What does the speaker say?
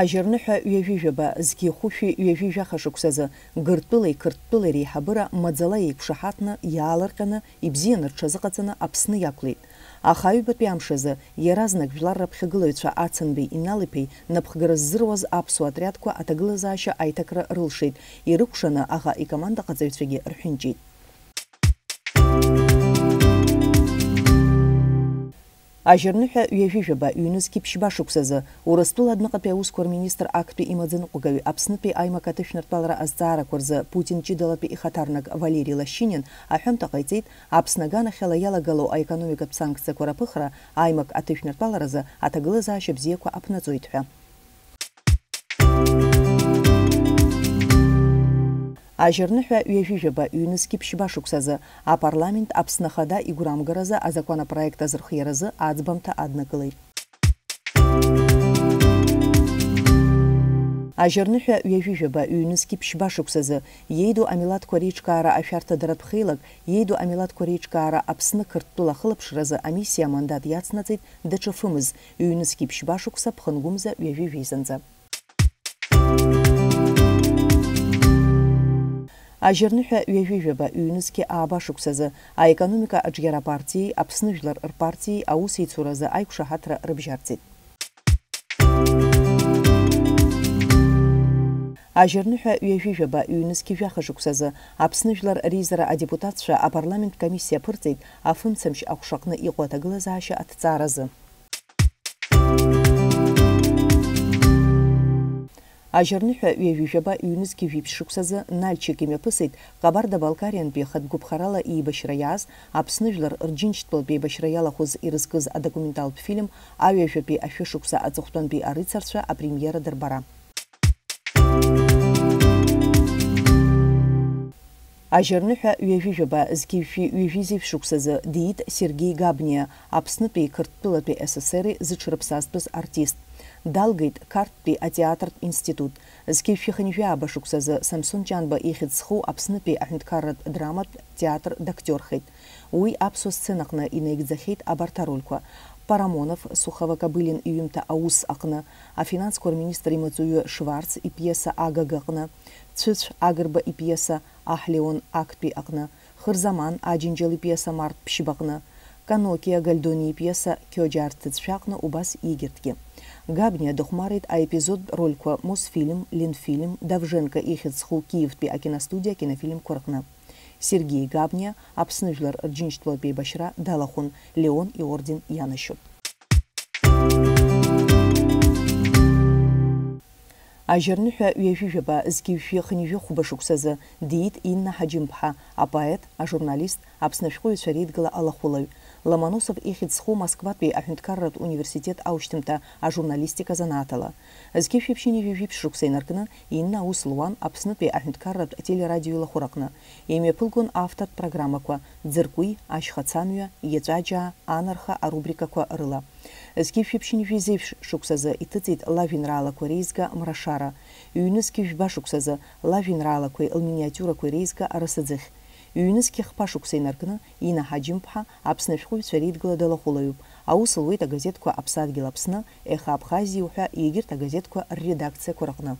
ажьырныҳәа ҩажәижәаба зқьи хәышәи ҩажәижәаха шықәсазы гыртәылеи қырҭтәылеи реиҳабыра маӡала еиқәшаҳаҭны иаалырҟьаны ибзианы рҽазыҟаҵаны Аԥсны иақәлеит. Аха аҩбатәи амшазы иаразнак жәлар раԥхьагылаҩцәа ацанбеи иналиԥеи напхгара ззыруаз аԥсуа отрядқәа аҭагылазаашьа аиҭакра рылшеит. Ирыкәшаны аӷа икомандаҟаҵаҩцәагьы рҳәынҷеит. Ажьырныҳәа ҩажәижәаба ҩнызқьи ԥшьба шықәсазы. Урыстәыла адәныҟатәи аусқәа рминистр актәи имаӡаныҟәгаҩ аԥснытәи аимак аҭышәнартәалара азҵаарақәа рзы путин ҷыдалатәи ихаҭарнак валерий лашьынин аҳәамҭа ҟаиҵеит аԥсны аганахьала иалагало аекономикатә санкциақәа раԥыхра аимак аҭышәнартәаларазы аҭагылазаашьа бзиақәа аԥнаҵоит ҳәа. Ажьырныҳәа ҩажәижәаба ҩнызқьи ԥшьба шықәсазы апарламент аԥсны ахада игәрамгаразы азакәанопроект азырхиаразы аӡбамҭа аднакылеит. Ажьырныҳәа ҩажәижәаба ҩнызқьи ԥшьба шықәсазы иеиду амилаҭқәа реиҿкаара ашәарҭа дараҭәхеилак иеиду амилаҭқәа реиҿкаара аԥсны қырҭтәыла ахылаԥшразы амиссиа амандат иацнаҵеит даҽа фымыз ҩнызқьи ԥшьба шықәса ԥхынгәымза ҩажәижәизанӡа ажьырныҳәа ҩажәижәаба ҩнызқьи ааба шықәсазы аекономика аҿиара партиеи аԥсны жәлар рпартиеи аусеицуразы аиқәшаҳаҭра рыбжьарҵеит ажьырныҳәа ҩажәижәаба ҩнызқьи жәаха шықәсазы аԥсны жәлар реизара адепутатцәа апарламент комиссиа ԥырҵеит афымцамшь аҟәшаҟны иҟоу аҭагылазаашьа аҭҵааразы ажьырныҳәа ҩажәижәаба ҩнызқьи жәиԥшь шықәсазы нальчик имҩаԥысит ҟабарда-балкариантәи хатәгәыԥхарала еибашьра иааз аԥсны жәлар рџьынџьтәылатә еибашьра иалахәыз ирызкыз адокументалтә фильм аҩажәатәи ашәышықәса аҵыхәтәантәи арыцарцәа апремиера дырбара ажьырныҳәа ҩажәижәаба зқьи ҩажәи шықәсазы диит сергей габниа аԥснытәи қырҭтәылатәи СССР зыҽрыԥсазтәыз артист. Далгеит қарҭтәи атеатртә институт. Зқьышәихынжәааба шықәсазы самсон ҷанба ихьӡ зху аԥснытәи аҳәынҭқарратә драматә театр дактиорхеит уи аԥсуа сценаҟны инаигӡахьеит абарҭ арольқәа парамонов сухава кобылин иҩымҭа аус аҟны афинансқәа рминистр имаҵуҩы шварц ипиеса агага аҟны цәыцә агрба ипиеса аҳ леон актәи аҟны хырзаман аџьынџьал ипиеса март ԥшьбаҟны канокиа гальдони ипиеса кьоџьар ҭыӡшәа аҟны убас егьырҭгьы Габниа дыхәмарит аепизод рольқәа Мосфильм, Ленфильм, Давженко ихьӡ зху Киевтәи акиностудиа акинофильмқәа рҟны. Сергей Габниа Аԥсны жәлар рџьынџьтәылатәи еибашьра далахәын Леон иорден ианашьоуп. ажьырныҳәа ҩажәижәаба зқьи хынҩажәы хәба шықәсазы диит инна ҳаџьымԥҳа апоет ажурналист аԥсны ашәҟәыҩҩцәа реидгыла алахәылаҩ Ломоносов ихьӡ зху Москватәи аҳәынҭқарратә университет аушьҭымҭа ажурналистика занааҭала. Зқьи шәиԥшьыни ҩажәи шықәса инаркны инна аус луан Аԥснытәи аҳәынҭқарратә телерадиоилахәыраҟны. Имҩаԥылгон автортә программақәа ӡыркәи, ашьхацамҩа, иеҵәаџьаа, анарха арубрикақәа рыла. Зқьи шәиԥшьыни ҩажәи шықәсазы иҭыҵит лажәеинраалақәа реизга Мрашара. Ҩнызқьи жәба шықәсазы лажәеинраалақәеи лминиатиурақәеи реизга Арасаӡыхь. Ҩнызқьи хԥа-шықәса инаркны ина ҳаџьымԥҳа Аԥсны ашәҟәыҩҩцәа реидгыла далахәылаҩуп. Аус луеит агазеҭқәа Аԥсадгьыл Аԥсны, Еха Абхазиа ҳәа егьырҭ агазеҭқәа рредакциақәа рҟны.